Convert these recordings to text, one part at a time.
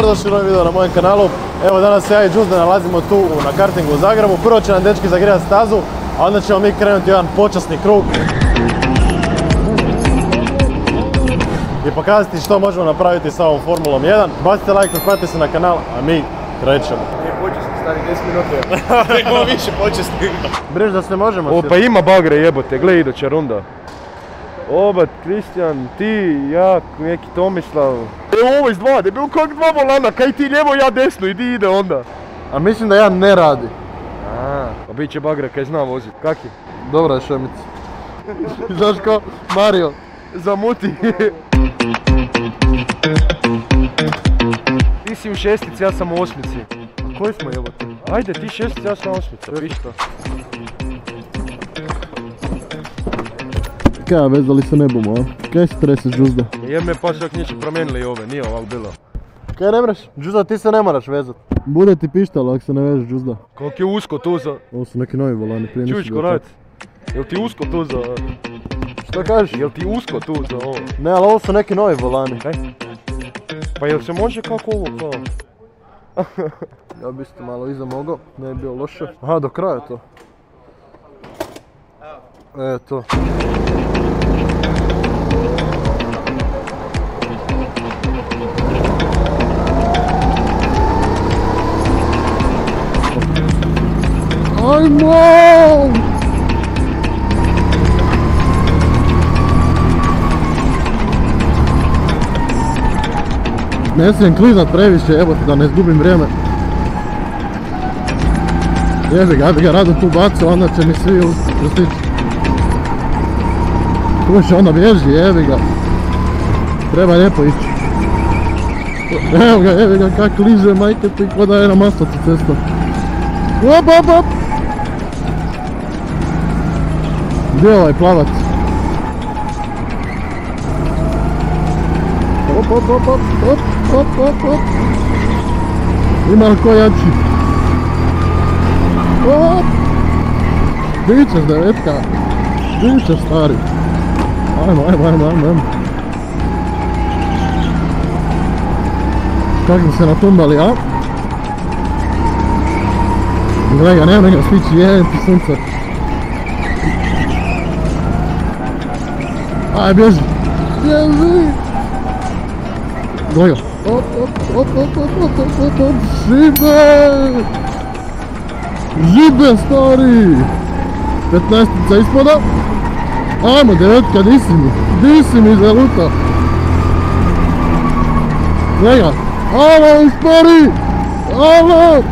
dobrodošli u novi video na mojem kanalu. Evo danas se ja i Džuzda nalazimo tu na kartingu u Zagrebu. Prvo će nam dečki zagrijati stazu, a onda ćemo mi krenuti jedan počasni krug. I pokazati što možemo napraviti sa ovom Formulom 1. Bacite like, pretplatite se na kanal, a mi krećemo. Nije počasni, stari 10 minuta. Imamo više počasni. Briž da se možemo O, pa ima bagre jebote, gle iduća runda. Oba, Kristijan, ti, ja, neki Tomislav. Evo ovo iz dva, debil kak dva volana, kaj ti lijevo, ja desno, idi ide onda. A mislim da jedan ne radi. A, pa bit će bagre kaj zna vozit, kak je? Dobra je šemica. Znaš ko? Mario. Zamuti. ti si u šestici, ja sam u osmici. A koji smo jebote? Ajde, ti šestici, ja sam osmica, pišta. Kaj, vezali se ne bomo, a? Kaj se treseš, Džuzda? Jer me pa čak nisu promijenili ove, nije ovak bilo. Kaj ne mreš? Džuzda, ti se ne moraš vezat. Bude ti pištalo ako se ne vežeš, Džuzda. Koliko je usko tu za... Ovo su neki novi volani, prije nisu Čuviš konac? Jel ti usko tu za... Šta kažeš? Jel ti usko tu za ovo? Ne, ali ovo su neki novi volani. Kaj? Pa jel se može kako ovo kao? Ja bi isto malo iza mogao, ne bi bilo loše. Aha, do kraja to. E, Ajmo! Ne smijem klizat previše, evo da ne izgubim vrijeme. Jebi ga, ja bi ga rado tu bacio, onda će mi svi ustići. Će onda bježi, jebi ga. Treba lijepo ići. Evo ga, jebi ga, kak liže majke ti ko da je na maslacu cesta. Op, op, op! Gdje je ovaj plavac? Op, op, op, op, op, op, op, op. Ima li ko jači? Op! Di ćeš devetka? Di ćeš stari? Ajmo, ajmo, ajmo, ajmo, ajmo. Kak bi se natumbali, a? Gledaj ga, nema ga stići, je ti sunce. Aj, bježi! Bježi! Gledaj ga. Op, op, op, op, op, op, op, op, op, žibe! Žibe, stari! 15-tica ispoda. Ajmo, devetka, di si mi? Di si mi za luta? Gledaj ga. Alo, uspori! Alo!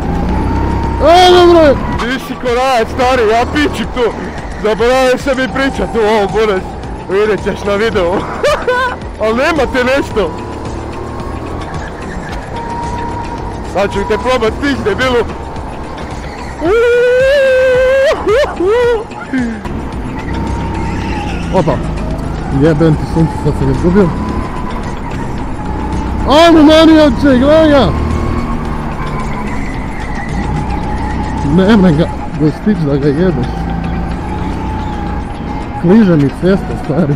Alo, bre! Ti si korajac, stari, ja pičim tu. Zaboravio sam mi pričat u ovom, buraz. Vidjet ćeš na videu. Al nemate nešto. Sad ću te probat stić, debilu. Opa! Jebem ti sunce, sad sam izgubio. Ajmo, manioče, gledaj ga! Nemoj ga dostić da ga jebeš. Kliže mi cesta, stari.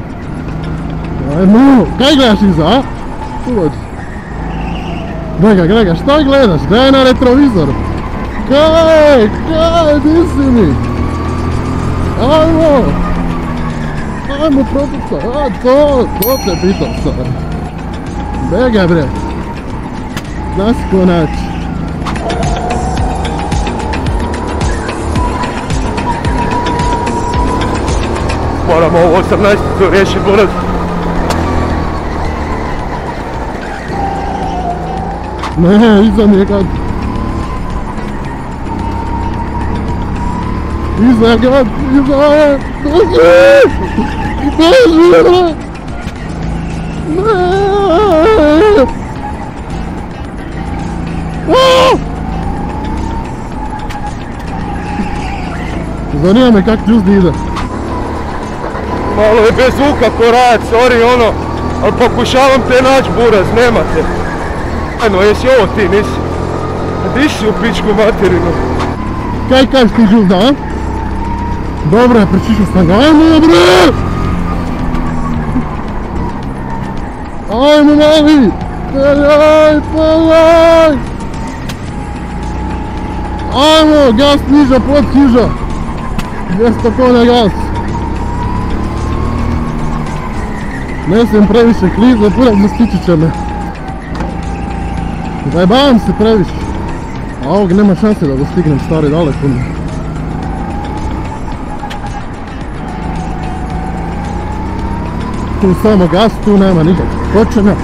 Ajmo! Kaj gledaš iza, a? Ga, gledaj ga, šta gledaš? Gledaj na retrovizor. Kaj, kaj, di si mi? Ajmo! Ajmo propuca, a to, to te pitam stari. Bega bre. Znaš ko naći. moramo u 18. riješi buraz. Ne, iza njega. Iza njega, iza njega. Bože! Bože! Ne! Oh! Zanima me kak ti uzdi ide. Malo je bez zvuka korajac, sorry ono. Ali pokušavam te naći, buraz, nema te. Ajno, jesi ovo ti, nisi? Di si u pičku materinu? Kaj kažeš ti Džuzda, a? Dobro je, prečišao sam ga. Ajmo, bre! Ajmo, mali! peljaj, peljaj! Ajmo, gas niža pod hiža! 200 konja gas! Ne smijem previše klizat, puno zastići će me. Zajebavam se previše. A ovog nema šanse da dostignem stari daleko mi. Tu samo gas, tu nema nikakvog kočenja.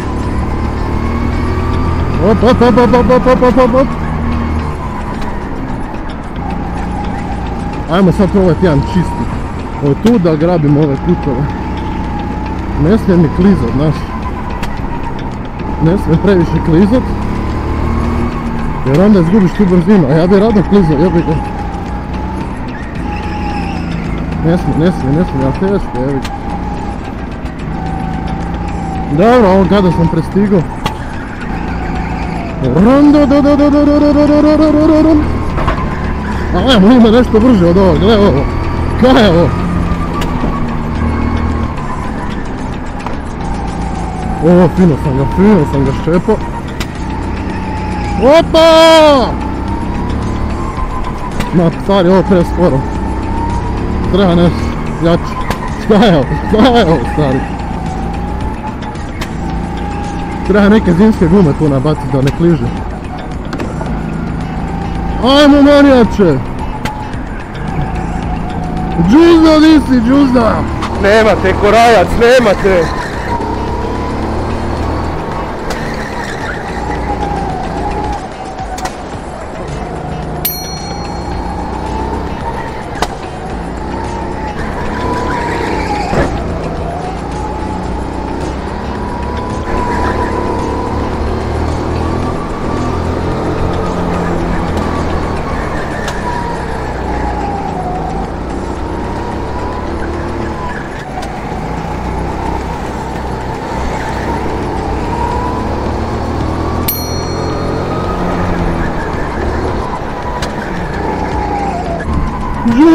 Op, op, op, op, op, op, op, op, op. Ajmo sad probati jedan čisti. Od tu da grabim ove kutove ne smije mi klizat, znaš. Ne smije previše klizat. Jer onda izgubiš tu brzinu, a ja bi rado klizao, ja bi ga. Ne smije, ne smije, ne smije, ja teško, ga Dobro, ovo kada sam prestigao. Ali ima nešto brže od ovog, gledaj ovo. Kaj je ovo? Ovo, fino sam ga, fino sam ga ščepao. Opa! Ma, stari, ovo pre skoro. Treba nešto jače. Šta je stari? Treba neke zimske gume tu nabaciti da ne kliže. Ajmo manijače! Džuzda, di si, džuzda! Nemate korajac, nemate!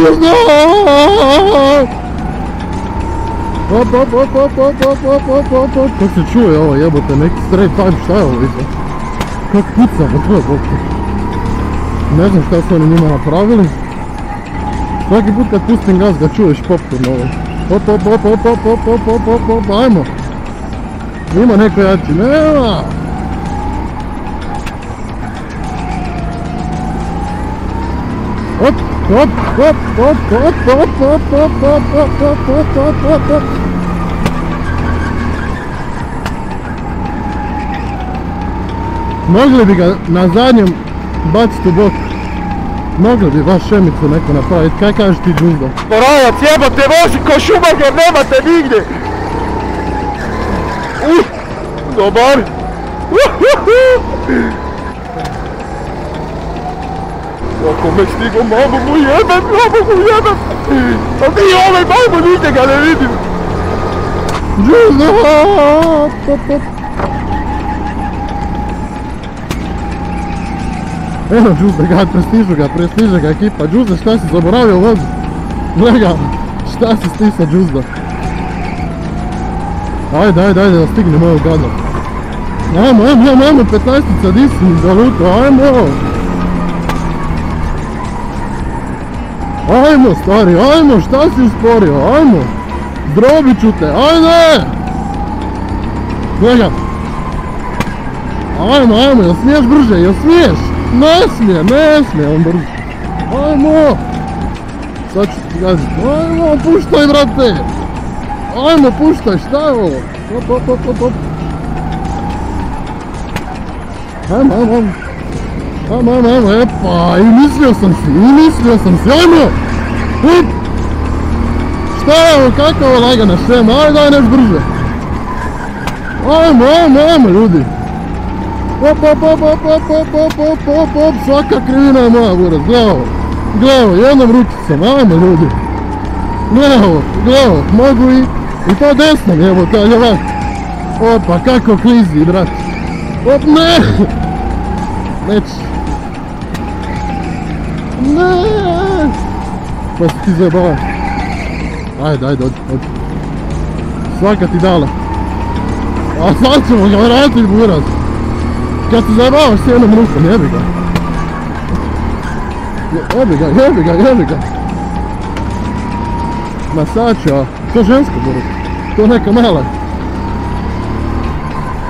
Džuzda! Op, op, op, op, op, op, op, op, op, op. Kako se čuje ovo jebote, neki straight time, šta je ovo? Kako puca, pa to je bokte. Ne znam šta su oni njima napravili. Svaki put kad pustim gas ga čuješ popcorn ovo. Op, op, op, op, op, op, op, op, op, op, ajmo. Ima neko jači, nema! Op, op, op, op, op, op, op, op, op, op, op, op, op, op, op. Mogli bi ga na zadnjem baciti u bok. Mogli bi baš šemicu neko napraviti. Kaj kažeš ti džuzda? Korajac, jebote, vozi ko Schumacher, nemate nigdje! Uh, dobar! Kako me stigo, mamu mu jebem, mamu mu jebem! A ti ovaj mamu nigdje ga ne vidim! Evo Džuzda ga, prestižu ga, prestiže ga ekipa. Džuzda šta si zaboravio vozu? Gle ga, šta si stisa Džuzda? Ajde, ajde, ajde da stignem ovog gada. Ajmo, ajmo, ajmo, ajmo, 15-ica, di si mi zaluto, ajmo! Ajmo stari, ajmo, šta si usporio, ajmo! Zdrobit ću te, ajde! Gle ga! Ajmo, ajmo, jel smiješ brže, jel smiješ? Ne smije, ne smije on brže. Ajmo! Sad ću ti gaziti. Ajmo, puštaj brate! Ajmo, puštaj, šta je ovo? Op, op, op, op, op. Ajmo, ajmo, ajmo. Ajmo, ajmo, ajmo, epa, i mislio sam si, i mislio sam si, ajmo! Up! Šta je ovo, kako je ovo lagana šema, ajde daj nešto brže. Ajmo, ajmo, ajmo ljudi. Op, op, op, op, op, op, op, op, op, op, svaka krivina je moja ovo. Gle ovo, jednom rukicom, ajmo ljudi. Gle ovo, mogu i, i to desnom, evo, to je ovak. Opa, kako klizi, brat. Op, ne! Neći. Ne! Pa si ti zajebava. Ajde, ajde, odi, odi. Svaka ti dala. A sad ćemo ga vratiti buraz. kad se zajebavaš s jednom rukom, jebi ga. Je- Jebi ga, jebi ga, jebi ga. Masača, to žensko buru. To neka mala.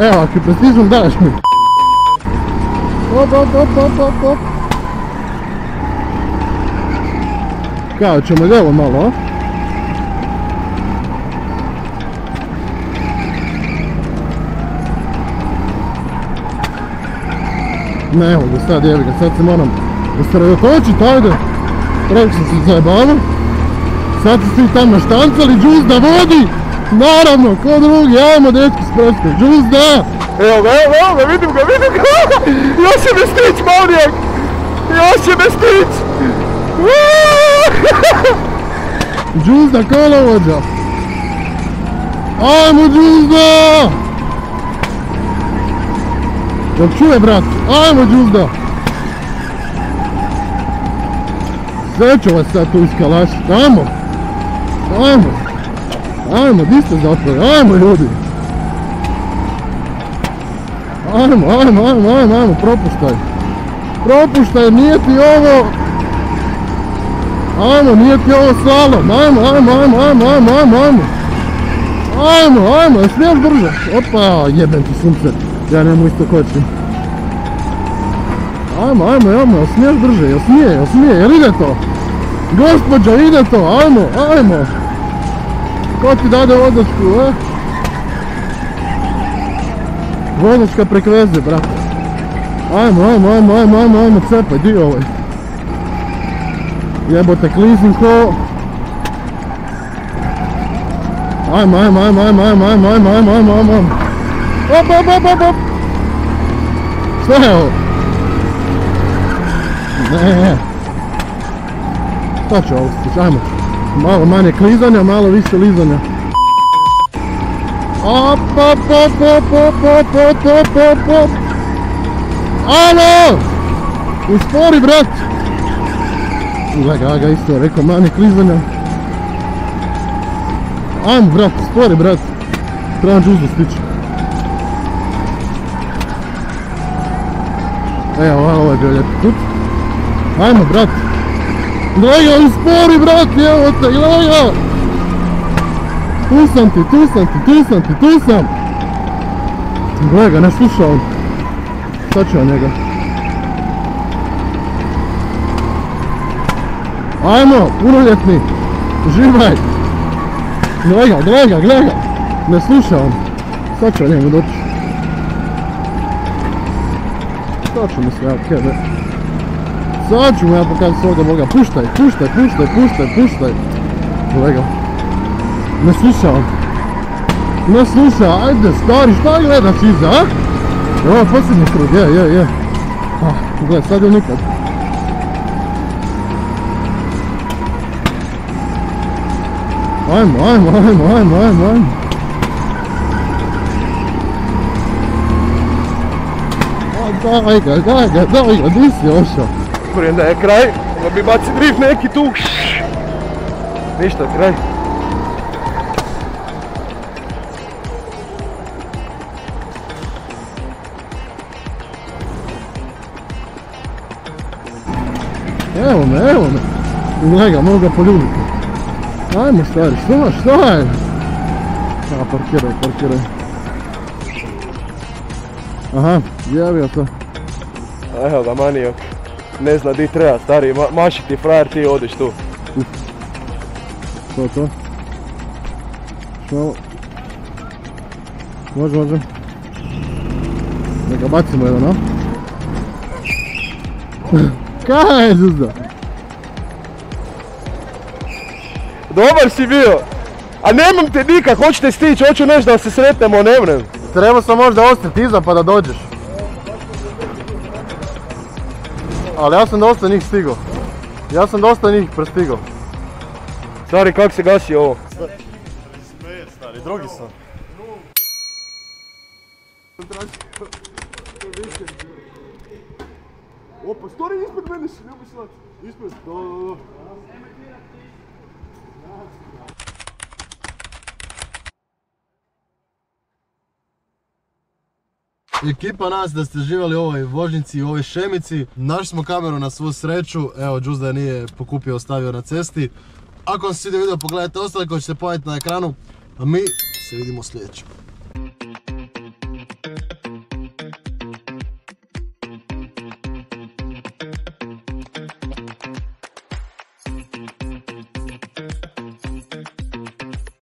Evo, ako prestižem daš mi. Op, op, op, op, op, op. Kao ćemo lijevo malo, a? Ne mogu sad, jebi ga, sad se moram usredotočit, ajde. Preko sam se zajebavao. Sad su svi tamo štancali, džuz da vodi. Naravno, ko drugi, ajmo dečki sprostite, džuz da. Evo ga, evo ga, evo ga, vidim ga, vidim ga! Još će me stić, manijak! Još će me stić! Džuz da kolovođa. Ajmo džuz da. Jel čuje brat? Ajmo džuz da. Sve ću vas sad tu iskalašiti, ajmo. Ajmo. Ajmo, di ste zapravo, ajmo ljudi. Ajmo, ajmo, ajmo, ajmo, ajmo, propuštaj. Propuštaj, nije ti ovo... Ajmo, nije ti ovo slalom, ajmo, ajmo, ajmo, ajmo, ajmo, ajmo, ajmo. Ajmo, ajmo, jel smiješ brže? Opa, jebem ti sunce, ja njemu isto kočim. Ajmo, ajmo, ajmo, jel smiješ brže, jel smije, jel smije, jel ide to? Gospođo, ide to, ajmo, ajmo. Ko ti dade vozačku, a? Vozačka prek veze, brate. Ajmo, ajmo, ajmo, ajmo, ajmo, ajmo, cepaj, di ovaj. Jebote, klizim ko... Ajmo, ajmo, ajmo, ajmo, ajmo, ajmo, ajmo, ajmo, ajmo, ajmo, ajmo. Op, op, op, op, op. Šta je ovo? Ne, ne. Šta će ovo stići, ajmo. Malo manje klizanja, malo više lizanja. Op, op, op, op, op, op, op, op, op, op. Uspori, brat! Gle ga, ga isto rekao, manje klizanja. Ajmo, brat, spori, brat. Trebam džuzu stići. Evo, ovo je bio lijepi put. Ajmo, brat. Gle ga, uspori, brat, evo te, gle ga. Tu sam ti, tu sam ti, tu sam ti, tu sam. Gle ga, ne sluša on. Sad ću ja njega. Ajmo, punoljetni. Živaj. Gle ga, gle ga, gle ga. Ne sluša on. Sad ću njemu doći. Sad ću mu se ja kebe. Sad ću mu ja pokazati svoga boga. Puštaj, puštaj, puštaj, puštaj, puštaj. Gle ga. Ne sluša on. Ne sluša, ajde stari, šta gledaš iza, a? Je posljednji krug, je, je, je. Ah, gle, sad ili nikad. Ajmo, ajmo, ajmo, ajmo, ajmo. A, Daj ga, daj ga, daj ga, di si ošao? Prije da je kraj, da bi baci drift neki tu. Ništa, kraj. Evo me, evo me. Gle ga, mogu ga poljubiti. Ajmo stari, šta, šta je? A, parkiraj, parkiraj. Aha, javio se. Evo ga manijak. Ne zna di treba, stari, ma, maši ti frajer, ti odiš tu. Što je to? Što je ovo? Može, može. Da ga bacimo jedan, a? Kaj je zuzda? Dobar si bio! A nemam te nikak, hoćete stići, hoću nešto da se sretnemo, ne vrem. Treba sam možda ostati iza pa da dođeš. Ali ja sam dosta njih stigao. Ja sam dosta njih prestigao. Stari, kak se gasi ovo? Stari, drugi sam. Opa, stari ispred mene si, nemoj sad. Ispred, da, da, da. Ekipa nas da ste živjeli u ovoj vožnici i ovoj šemici. Našli smo kameru na svu sreću. Evo, Džuzda je nije pokupio, ostavio na cesti. Ako vam se svidio video, pogledajte ostale koji će se pojaviti na ekranu. A mi se vidimo sljedećem.